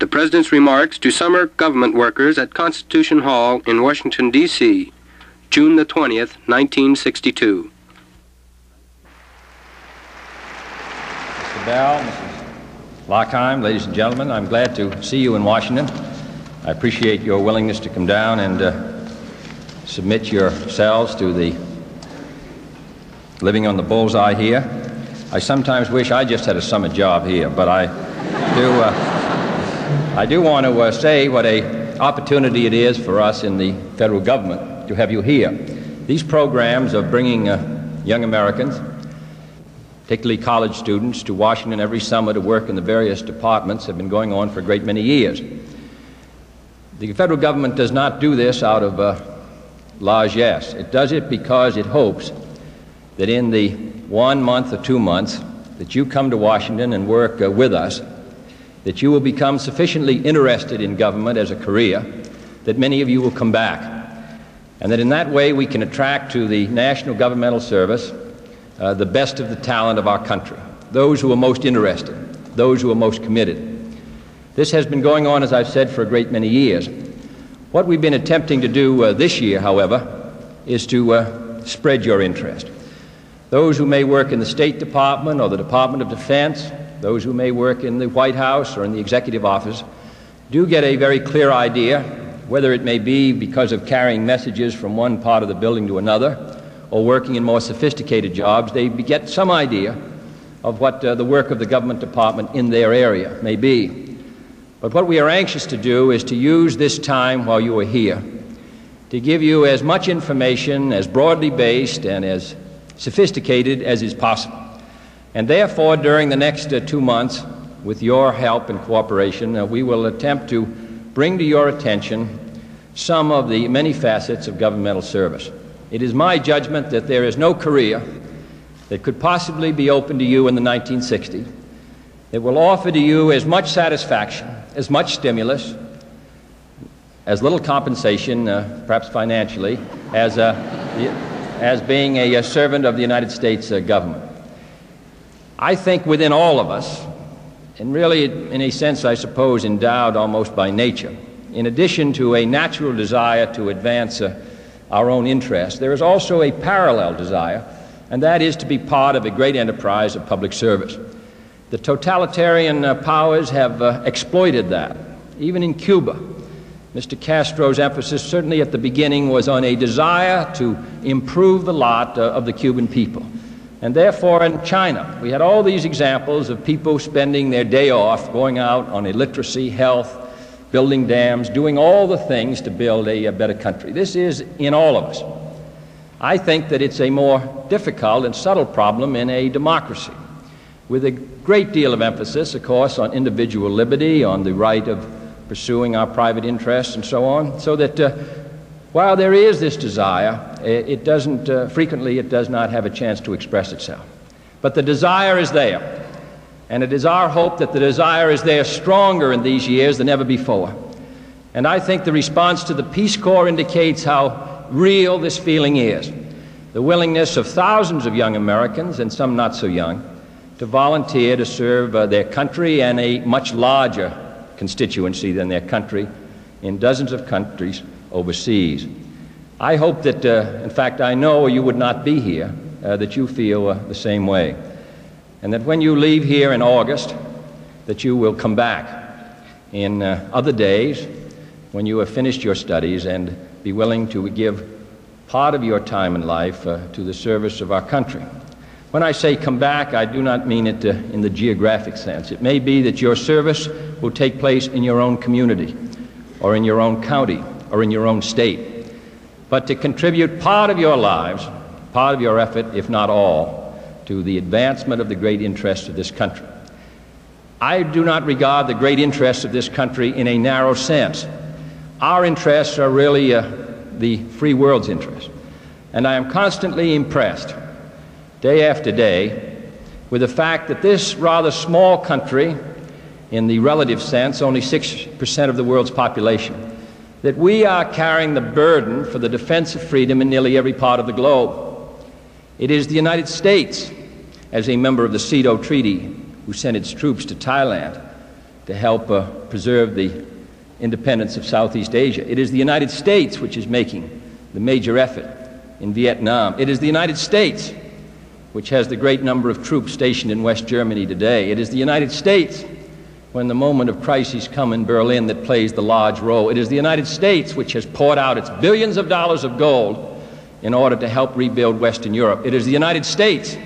The President's remarks to summer government workers at Constitution Hall in Washington, D.C., June the 20th, 1962. Mr. Bell, Mrs. Louchheim, ladies and gentlemen, I'm glad to see you in Washington. I appreciate your willingness to come down and uh, submit yourselves to the living on the bullseye here. I sometimes wish I just had a summer job here, but I do. Uh, I do want to uh, say what a opportunity it is for us in the federal government to have you here. These programs of bringing uh, young Americans, particularly college students, to Washington every summer to work in the various departments have been going on for a great many years. The federal government does not do this out of uh, largesse. It does it because it hopes that in the one month or two months that you come to Washington and work uh, with us, that you will become sufficiently interested in government as a career that many of you will come back. And that in that way we can attract to the National Governmental Service uh, the best of the talent of our country, those who are most interested, those who are most committed. This has been going on, as I've said, for a great many years. What we've been attempting to do uh, this year, however, is to uh, spread your interest. Those who may work in the State Department or the Department of Defense, those who may work in the White House or in the Executive Office, do get a very clear idea, whether it may be because of carrying messages from one part of the building to another or working in more sophisticated jobs, they get some idea of what uh, the work of the government department in their area may be. But what we are anxious to do is to use this time while you are here to give you as much information, as broadly based and as sophisticated as is possible. And therefore, during the next uh, two months, with your help and cooperation, uh, we will attempt to bring to your attention some of the many facets of governmental service. It is my judgment that there is no career that could possibly be open to you in the 1960s that will offer to you as much satisfaction as much stimulus, as little compensation, uh, perhaps financially, as, uh, as being a, a, servant of the United States uh, government. I think within all of us, and really in a sense, I suppose, endowed almost by nature, in addition to a natural desire to advance uh, our own interests, there is also a parallel desire, and that is to be part of a great enterprise of public service. The totalitarian uh, powers have uh, exploited that. Even in Cuba, Mr. Castro's emphasis, certainly at the beginning, was on a desire to improve the lot uh, of the Cuban people. And therefore, in China, we had all these examples of people spending their day off going out on illiteracy, health, building dams, doing all the things to build a, a better country. This is in all of us. I think that it's a more difficult and subtle problem in a democracy with a great deal of emphasis, of course, on individual liberty, on the right of pursuing our private interests, and so on, so that uh, while there is this desire, it doesn't, uh, frequently, it does not have a chance to express itself. But the desire is there. And it is our hope that the desire is there stronger in these years than ever before. And I think the response to the Peace Corps indicates how real this feeling is. The willingness of thousands of young Americans, and some not so young, to volunteer to serve uh, their country and a much larger constituency than their country in dozens of countries overseas. I hope that, uh, in fact, I know you would not be here, uh, that you feel uh, the same way. And that when you leave here in August, that you will come back in uh, other days when you have finished your studies and be willing to give part of your time in life uh, to the service of our country. When I say come back, I do not mean it uh, in the geographic sense. It may be that your service will take place in your own community, or in your own county, or in your own state. But to contribute part of your lives, part of your effort, if not all, to the advancement of the great interests of this country. I do not regard the great interests of this country in a narrow sense. Our interests are really uh, the free world's interests. And I am constantly impressed day after day with the fact that this rather small country, in the relative sense, only 6% of the world's population, that we are carrying the burden for the defense of freedom in nearly every part of the globe. It is the United States, as a member of the SEATO Treaty, who sent its troops to Thailand, to help uh, preserve the independence of Southeast Asia. It is the United States which is making the major effort in Vietnam. It is the United States which has the great number of troops stationed in West Germany today. It is the United States, when the moment of crisis come in Berlin, that plays the large role. It is the United States which has poured out its billions of dollars of gold in order to help rebuild Western Europe. It is the United States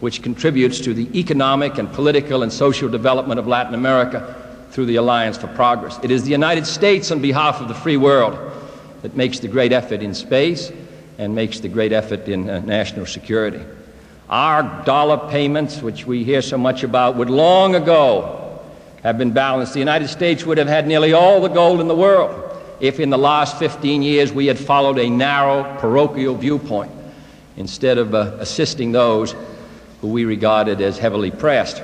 which contributes to the economic and political and social development of Latin America through the Alliance for Progress. It is the United States, on behalf of the free world, that makes the great effort in space and makes the great effort in uh, national security. Our dollar payments, which we hear so much about, would long ago have been balanced. The United States would have had nearly all the gold in the world if in the last 15 years we had followed a narrow parochial viewpoint instead of uh, assisting those who we regarded as heavily pressed.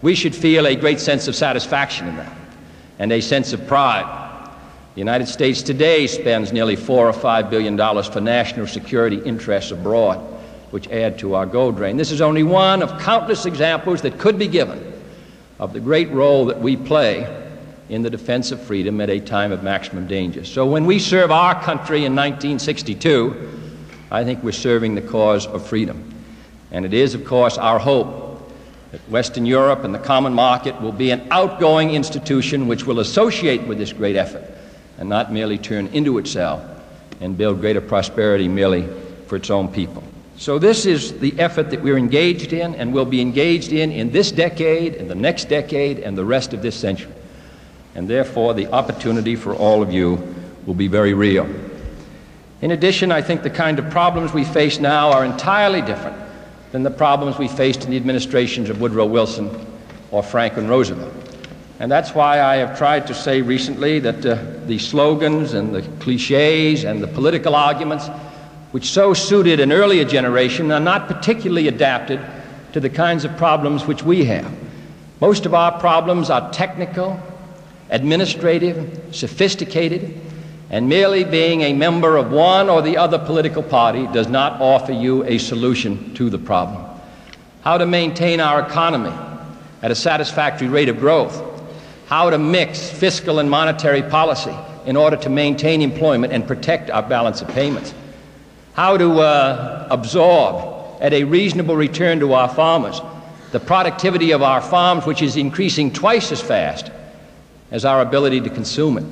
We should feel a great sense of satisfaction in that and a sense of pride. The United States today spends nearly four or five billion dollars for national security interests abroad which add to our gold drain. This is only one of countless examples that could be given of the great role that we play in the defense of freedom at a time of maximum danger. So when we serve our country in 1962, I think we're serving the cause of freedom. And it is, of course, our hope that Western Europe and the common market will be an outgoing institution which will associate with this great effort and not merely turn into itself and build greater prosperity merely for its own people. So, this is the effort that we're engaged in and will be engaged in in this decade, in the next decade, and the rest of this century. And therefore, the opportunity for all of you will be very real. In addition, I think the kind of problems we face now are entirely different than the problems we faced in the administrations of Woodrow Wilson or Franklin Roosevelt. And that's why I have tried to say recently that uh, the slogans and the cliches and the political arguments which so suited an earlier generation, are not particularly adapted to the kinds of problems which we have. Most of our problems are technical, administrative, sophisticated, and merely being a member of one or the other political party does not offer you a solution to the problem. How to maintain our economy at a satisfactory rate of growth, how to mix fiscal and monetary policy in order to maintain employment and protect our balance of payments how to uh, absorb at a reasonable return to our farmers the productivity of our farms, which is increasing twice as fast as our ability to consume it.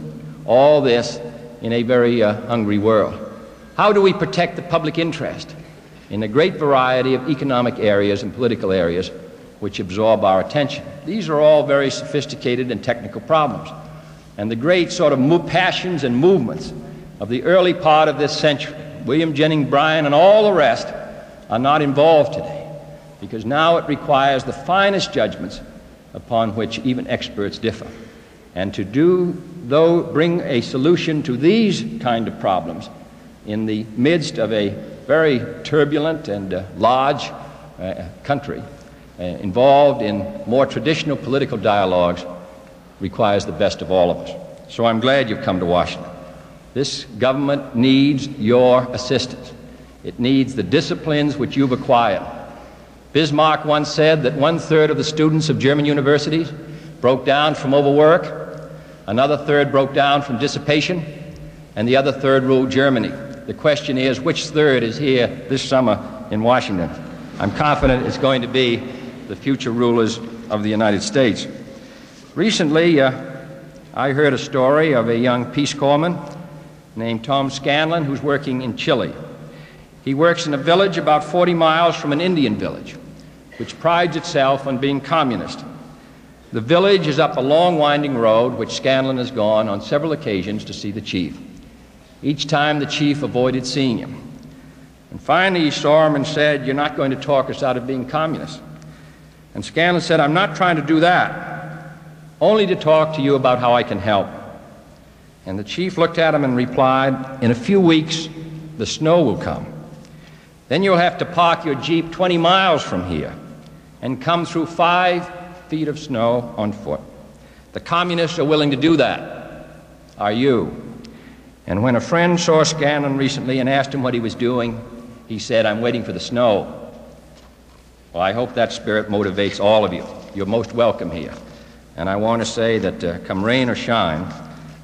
All this in a very uh, hungry world. How do we protect the public interest in a great variety of economic areas and political areas which absorb our attention? These are all very sophisticated and technical problems. And the great sort of passions and movements of the early part of this century William Jennings Bryan, and all the rest are not involved today because now it requires the finest judgments upon which even experts differ. And to do, though, bring a solution to these kind of problems in the midst of a very turbulent and uh, large uh, country uh, involved in more traditional political dialogues requires the best of all of us. So I'm glad you've come to Washington. This government needs your assistance. It needs the disciplines which you've acquired. Bismarck once said that one third of the students of German universities broke down from overwork, another third broke down from dissipation, and the other third ruled Germany. The question is which third is here this summer in Washington? I'm confident it's going to be the future rulers of the United States. Recently, uh, I heard a story of a young Peace Corpsman named Tom Scanlon, who's working in Chile. He works in a village about 40 miles from an Indian village, which prides itself on being communist. The village is up a long, winding road, which Scanlon has gone on several occasions to see the chief. Each time the chief avoided seeing him. And finally he saw him and said, You're not going to talk us out of being communists. And Scanlon said, I'm not trying to do that, only to talk to you about how I can help. And the chief looked at him and replied, In a few weeks, the snow will come. Then you'll have to park your Jeep 20 miles from here and come through five feet of snow on foot. The communists are willing to do that. Are you? And when a friend saw Scanlon recently and asked him what he was doing, he said, I'm waiting for the snow. Well, I hope that spirit motivates all of you. You're most welcome here. And I want to say that uh, come rain or shine,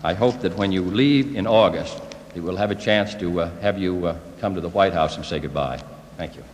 I hope that when you leave in August, we'll have a chance to uh, have you uh, come to the White House and say goodbye. Thank you.